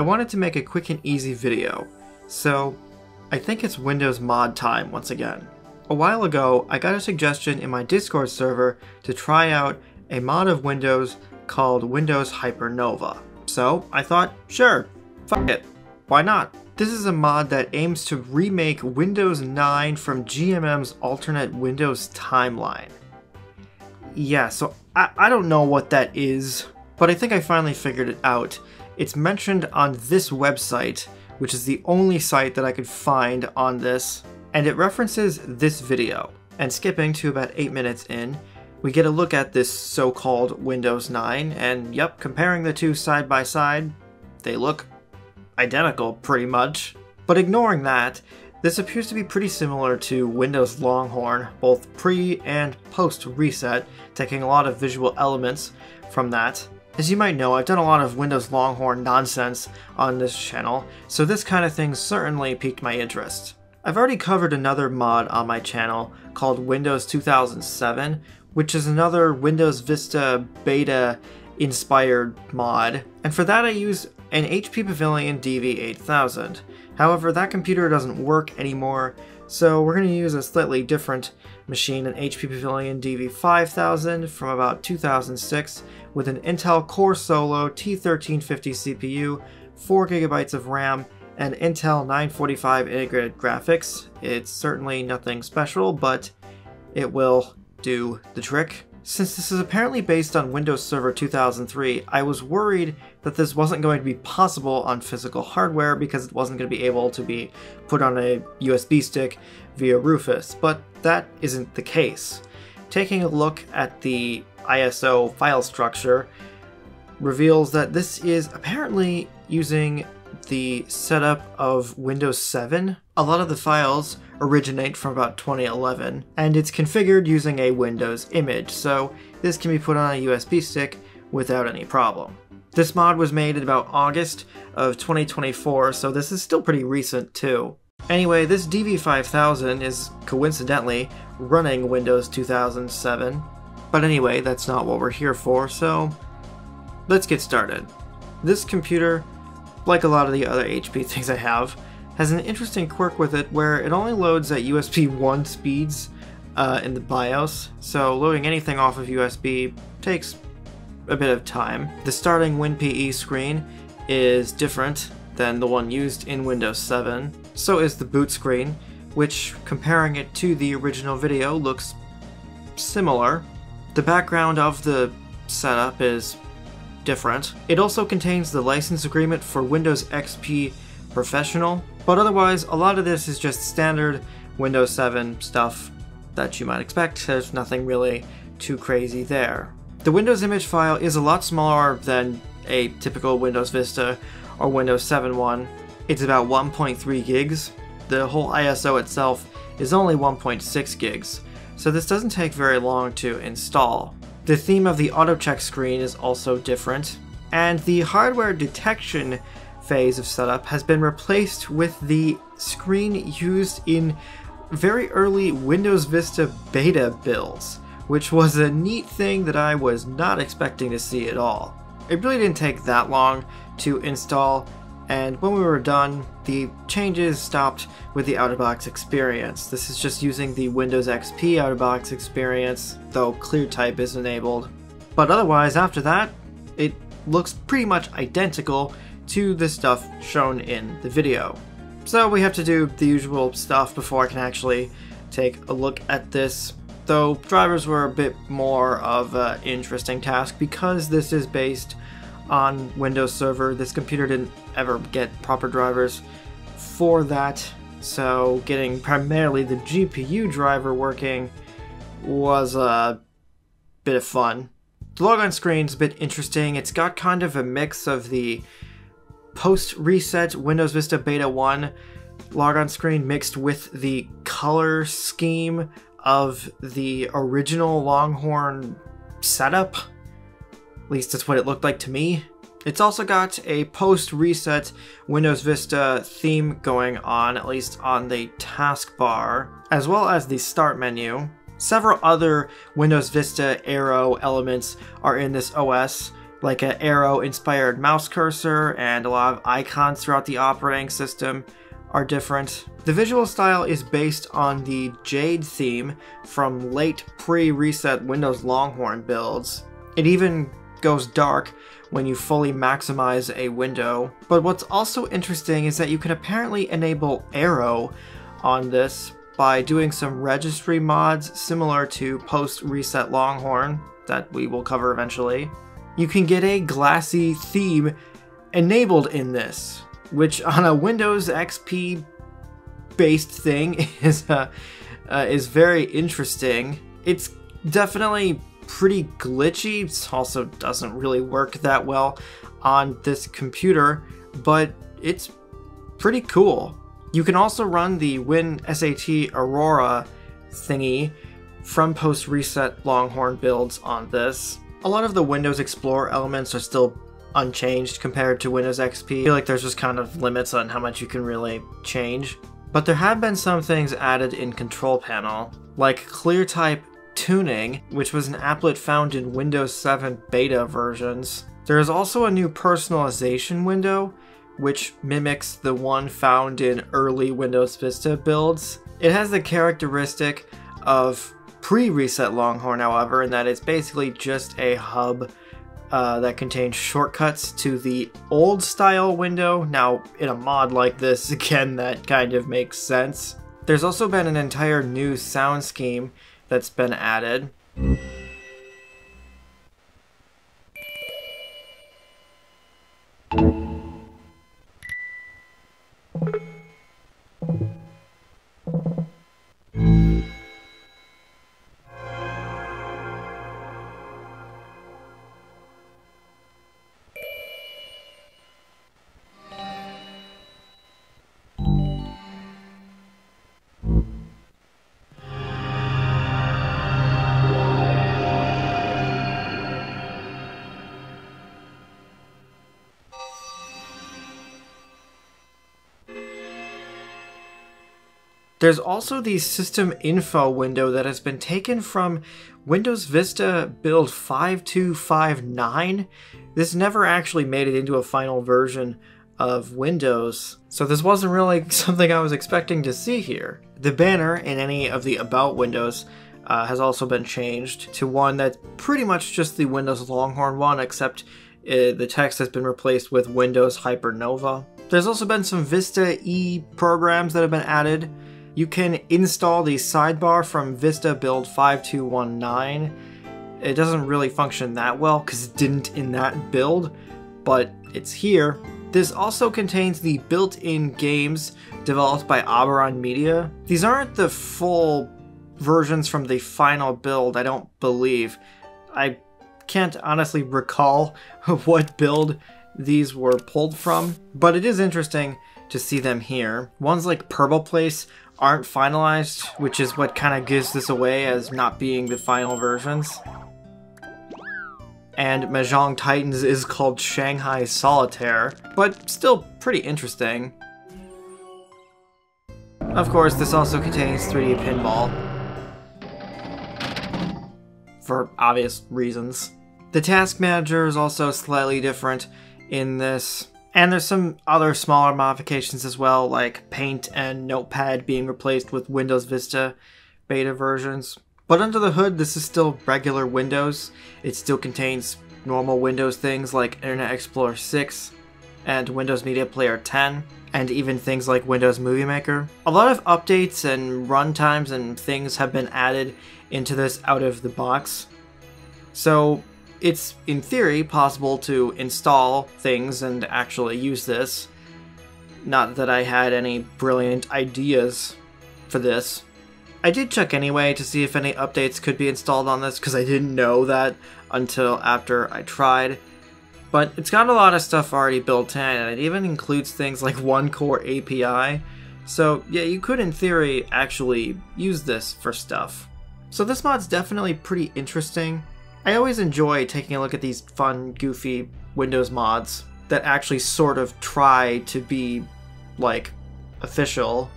I wanted to make a quick and easy video, so I think it's Windows mod time once again. A while ago, I got a suggestion in my Discord server to try out a mod of Windows called Windows Hypernova. So I thought, sure, fuck it, why not? This is a mod that aims to remake Windows 9 from GMM's alternate Windows timeline. Yeah, so I, I don't know what that is, but I think I finally figured it out. It's mentioned on this website, which is the only site that I could find on this, and it references this video. And skipping to about 8 minutes in, we get a look at this so-called Windows 9, and yep, comparing the two side by side, they look identical pretty much. But ignoring that, this appears to be pretty similar to Windows Longhorn, both pre and post reset, taking a lot of visual elements from that. As you might know, I've done a lot of Windows Longhorn nonsense on this channel, so this kind of thing certainly piqued my interest. I've already covered another mod on my channel called Windows 2007, which is another Windows Vista beta inspired mod, and for that I used an HP Pavilion DV8000. However, that computer doesn't work anymore, so we're going to use a slightly different machine, an HP Pavilion DV5000 from about 2006 with an Intel Core Solo T1350 CPU, 4GB of RAM, and Intel 945 integrated graphics. It's certainly nothing special, but it will do the trick. Since this is apparently based on Windows Server 2003, I was worried that this wasn't going to be possible on physical hardware because it wasn't going to be able to be put on a USB stick via Rufus, but that isn't the case. Taking a look at the ISO file structure reveals that this is apparently using the setup of Windows 7. A lot of the files originate from about 2011, and it's configured using a Windows image, so this can be put on a USB stick without any problem. This mod was made in about August of 2024, so this is still pretty recent too. Anyway, this DV5000 is coincidentally running Windows 2007. But anyway, that's not what we're here for, so let's get started. This computer, like a lot of the other HP things I have, has an interesting quirk with it where it only loads at USB 1 speeds uh, in the BIOS, so loading anything off of USB takes a bit of time. The starting WinPE screen is different than the one used in Windows 7. So is the boot screen, which, comparing it to the original video, looks similar. The background of the setup is different. It also contains the license agreement for Windows XP Professional, but otherwise, a lot of this is just standard Windows 7 stuff that you might expect. There's nothing really too crazy there. The Windows image file is a lot smaller than a typical Windows Vista or Windows 7 one. It's about 1.3 gigs. The whole ISO itself is only 1.6 gigs, so this doesn't take very long to install. The theme of the auto check screen is also different, and the hardware detection phase of setup has been replaced with the screen used in very early Windows Vista beta builds which was a neat thing that I was not expecting to see at all. It really didn't take that long to install, and when we were done, the changes stopped with the out-of-box experience. This is just using the Windows XP out-of-box experience, though ClearType is enabled. But otherwise, after that, it looks pretty much identical to the stuff shown in the video. So we have to do the usual stuff before I can actually take a look at this though drivers were a bit more of an interesting task because this is based on Windows Server. This computer didn't ever get proper drivers for that, so getting primarily the GPU driver working was a bit of fun. The logon screen's a bit interesting. It's got kind of a mix of the post-reset Windows Vista Beta 1 logon screen mixed with the color scheme of the original Longhorn setup. At least that's what it looked like to me. It's also got a post-reset Windows Vista theme going on, at least on the taskbar, as well as the start menu. Several other Windows Vista Aero elements are in this OS, like an Aero inspired mouse cursor, and a lot of icons throughout the operating system are different. The visual style is based on the Jade theme from late pre reset Windows Longhorn builds. It even goes dark when you fully maximize a window. But what's also interesting is that you can apparently enable Aero on this by doing some registry mods similar to post reset Longhorn that we will cover eventually. You can get a glassy theme enabled in this, which on a Windows XP based thing is uh, uh, is very interesting. It's definitely pretty glitchy. It also doesn't really work that well on this computer, but it's pretty cool. You can also run the WinSAT Aurora thingy from post reset Longhorn builds on this. A lot of the Windows Explorer elements are still unchanged compared to Windows XP. I feel like there's just kind of limits on how much you can really change. But there have been some things added in Control Panel, like ClearType tuning, which was an applet found in Windows 7 beta versions. There is also a new personalization window, which mimics the one found in early Windows Vista builds. It has the characteristic of pre-reset Longhorn, however, in that it's basically just a hub uh, that contains shortcuts to the old style window. Now, in a mod like this, again, that kind of makes sense. There's also been an entire new sound scheme that's been added. There's also the system info window that has been taken from Windows Vista build 5259. This never actually made it into a final version of Windows, so this wasn't really something I was expecting to see here. The banner in any of the About windows uh, has also been changed to one that's pretty much just the Windows Longhorn one, except uh, the text has been replaced with Windows Hypernova. There's also been some Vista E programs that have been added. You can install the sidebar from Vista build 5219. It doesn't really function that well because it didn't in that build, but it's here. This also contains the built-in games developed by Oberon Media. These aren't the full versions from the final build, I don't believe. I can't honestly recall what build these were pulled from, but it is interesting to see them here. Ones like Purple Place aren't finalized, which is what kind of gives this away as not being the final versions. And Mahjong Titans is called Shanghai Solitaire, but still pretty interesting. Of course, this also contains 3D Pinball. For obvious reasons. The Task Manager is also slightly different in this. And there's some other smaller modifications as well, like Paint and Notepad being replaced with Windows Vista beta versions. But under the hood, this is still regular Windows. It still contains normal Windows things like Internet Explorer 6 and Windows Media Player 10, and even things like Windows Movie Maker. A lot of updates and runtimes and things have been added into this out of the box. So it's, in theory, possible to install things and actually use this. Not that I had any brilliant ideas for this. I did check anyway to see if any updates could be installed on this because I didn't know that until after I tried. But it's got a lot of stuff already built in, and it even includes things like One Core API. So yeah, you could in theory actually use this for stuff. So this mod's definitely pretty interesting. I always enjoy taking a look at these fun, goofy Windows mods that actually sort of try to be, like, official.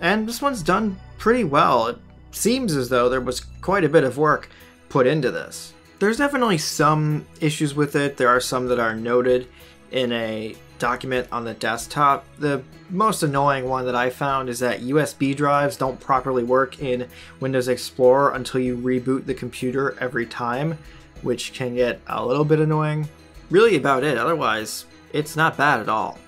And this one's done pretty well. It seems as though there was quite a bit of work put into this. there's definitely some issues with it. There are some that are noted in a document on the desktop. The most annoying one that I found is that USB drives don't properly work in Windows Explorer until you reboot the computer every time, which can get a little bit annoying. Really about it, otherwise, it's not bad at all.